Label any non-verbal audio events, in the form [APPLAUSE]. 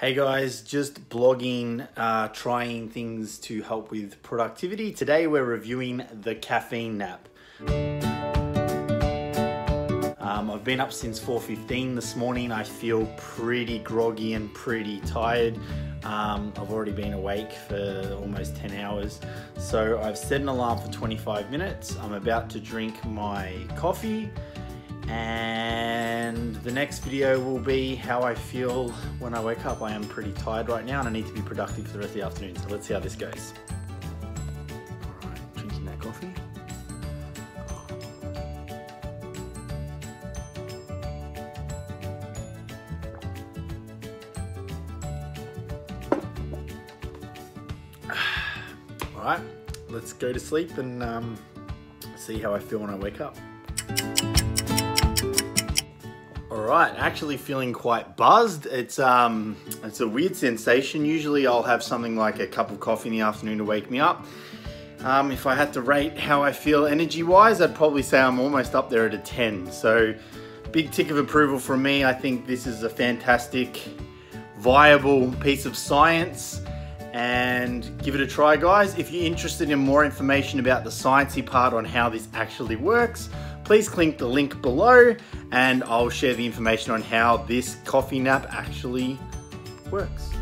Hey guys, just blogging, uh, trying things to help with productivity. Today we're reviewing the caffeine nap. Um, I've been up since 4.15 this morning. I feel pretty groggy and pretty tired. Um, I've already been awake for almost 10 hours. So I've set an alarm for 25 minutes. I'm about to drink my coffee and the next video will be how I feel when I wake up. I am pretty tired right now and I need to be productive for the rest of the afternoon. So let's see how this goes. Alright, drinking that coffee. [SIGHS] Alright, let's go to sleep and um, see how I feel when I wake up. Right, actually feeling quite buzzed. It's um, it's a weird sensation. Usually I'll have something like a cup of coffee in the afternoon to wake me up. Um, if I had to rate how I feel energy-wise, I'd probably say I'm almost up there at a 10. So big tick of approval from me. I think this is a fantastic, viable piece of science and give it a try guys. If you're interested in more information about the sciencey part on how this actually works, please click the link below and I'll share the information on how this coffee nap actually works.